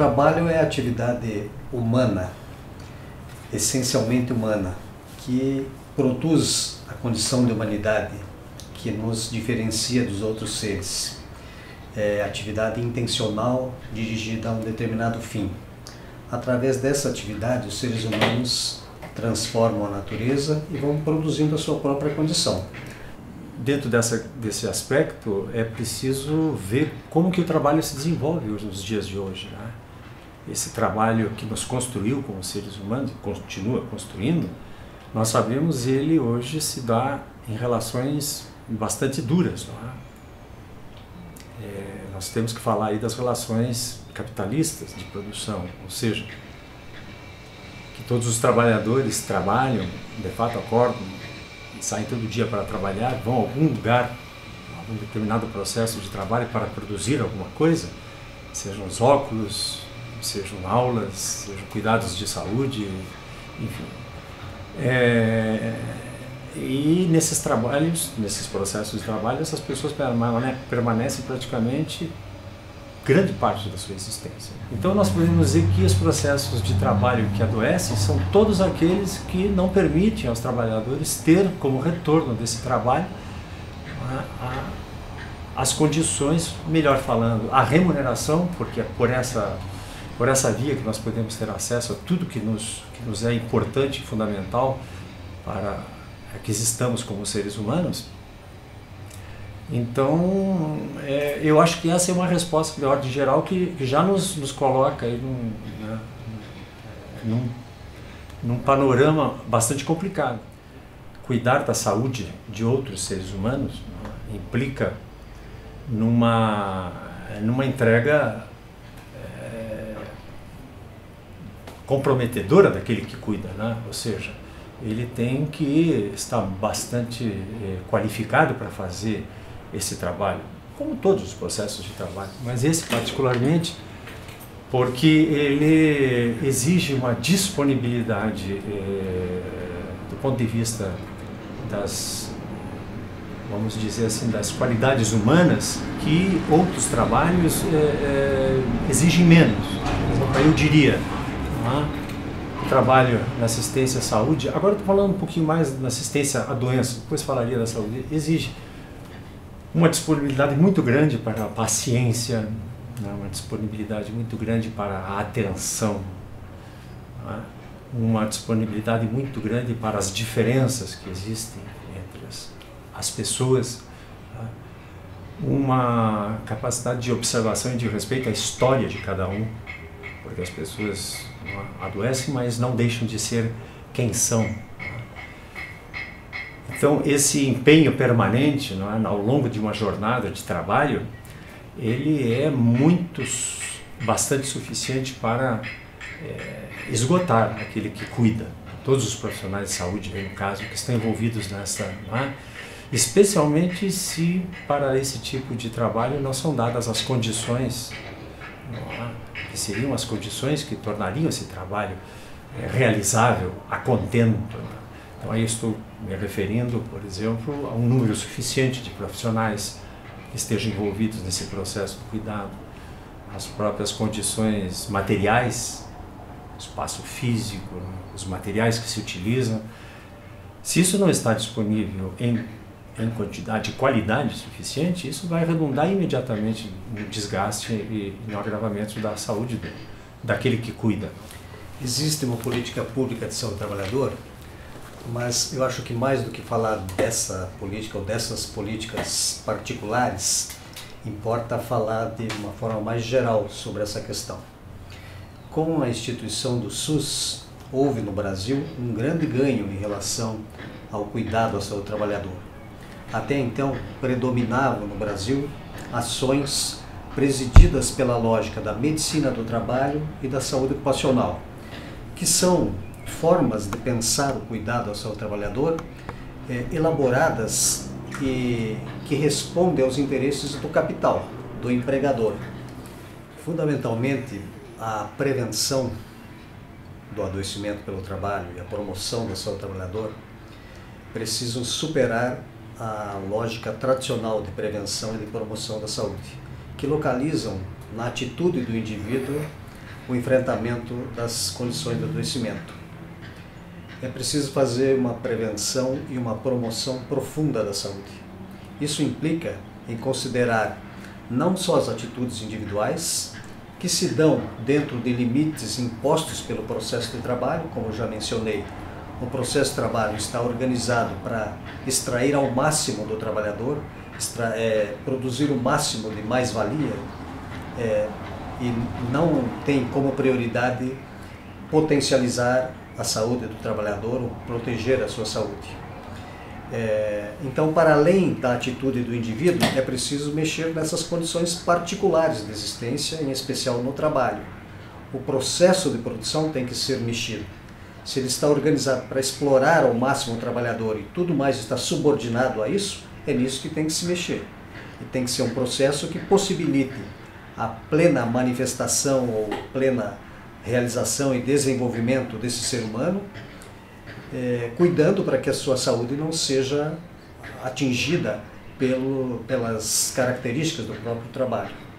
trabalho é atividade humana, essencialmente humana, que produz a condição de humanidade que nos diferencia dos outros seres. É atividade intencional dirigida a um determinado fim. Através dessa atividade, os seres humanos transformam a natureza e vão produzindo a sua própria condição. Dentro dessa, desse aspecto, é preciso ver como que o trabalho se desenvolve nos dias de hoje. Né? Esse trabalho que nos construiu como seres humanos, continua construindo, nós sabemos ele hoje se dá em relações bastante duras. É? É, nós temos que falar aí das relações capitalistas de produção, ou seja, que todos os trabalhadores trabalham, de fato acordam e saem todo dia para trabalhar, vão a algum lugar, algum determinado processo de trabalho para produzir alguma coisa, sejam os óculos, sejam aulas, sejam cuidados de saúde, enfim. É, e nesses trabalhos, nesses processos de trabalho, essas pessoas permanecem praticamente grande parte da sua existência. Então nós podemos dizer que os processos de trabalho que adoecem são todos aqueles que não permitem aos trabalhadores ter como retorno desse trabalho a, a, as condições, melhor falando, a remuneração, porque é por essa por essa via que nós podemos ter acesso a tudo que nos, que nos é importante e fundamental para que existamos como seres humanos. Então, é, eu acho que essa é uma resposta de ordem geral que, que já nos, nos coloca aí num, né, num, num panorama bastante complicado. Cuidar da saúde de outros seres humanos né, implica numa, numa entrega comprometedora daquele que cuida, né? ou seja, ele tem que estar bastante eh, qualificado para fazer esse trabalho, como todos os processos de trabalho, mas esse particularmente porque ele exige uma disponibilidade eh, do ponto de vista das vamos dizer assim das qualidades humanas que outros trabalhos eh, exigem menos eu diria trabalho na assistência à saúde, agora estou falando um pouquinho mais na assistência à doença, depois falaria da saúde, exige uma disponibilidade muito grande para a paciência, né? uma disponibilidade muito grande para a atenção, né? uma disponibilidade muito grande para as diferenças que existem entre as, as pessoas, né? uma capacidade de observação e de respeito à história de cada um, porque as pessoas adoecem, mas não deixam de ser quem são. Então, esse empenho permanente é, ao longo de uma jornada de trabalho, ele é muito, bastante suficiente para é, esgotar aquele que cuida. Todos os profissionais de saúde, no caso, que estão envolvidos nessa, é? especialmente se para esse tipo de trabalho não são dadas as condições? Que seriam as condições que tornariam esse trabalho é, realizável a contento. Né? Então aí estou me referindo, por exemplo, a um número suficiente de profissionais que estejam envolvidos nesse processo de cuidado, as próprias condições materiais, espaço físico, né? os materiais que se utilizam. Se isso não está disponível em em quantidade e qualidade suficiente, isso vai redundar imediatamente no desgaste e no agravamento da saúde daquele que cuida. Existe uma política pública de saúde do trabalhador, mas eu acho que mais do que falar dessa política ou dessas políticas particulares, importa falar de uma forma mais geral sobre essa questão. Com a instituição do SUS, houve no Brasil um grande ganho em relação ao cuidado à saúde do trabalhador até então predominavam no Brasil ações presididas pela lógica da medicina do trabalho e da saúde ocupacional, que são formas de pensar o cuidado ao seu trabalhador é, elaboradas e que respondem aos interesses do capital, do empregador. Fundamentalmente, a prevenção do adoecimento pelo trabalho e a promoção do trabalhador precisam superar a lógica tradicional de prevenção e de promoção da saúde, que localizam na atitude do indivíduo o enfrentamento das condições de adoecimento. É preciso fazer uma prevenção e uma promoção profunda da saúde. Isso implica em considerar não só as atitudes individuais, que se dão dentro de limites impostos pelo processo de trabalho, como já mencionei. O processo de trabalho está organizado para extrair ao máximo do trabalhador, extra, é, produzir o máximo de mais-valia, é, e não tem como prioridade potencializar a saúde do trabalhador ou proteger a sua saúde. É, então, para além da atitude do indivíduo, é preciso mexer nessas condições particulares de existência, em especial no trabalho. O processo de produção tem que ser mexido. Se ele está organizado para explorar ao máximo o trabalhador e tudo mais está subordinado a isso, é nisso que tem que se mexer. E tem que ser um processo que possibilite a plena manifestação ou plena realização e desenvolvimento desse ser humano, é, cuidando para que a sua saúde não seja atingida pelo, pelas características do próprio trabalho.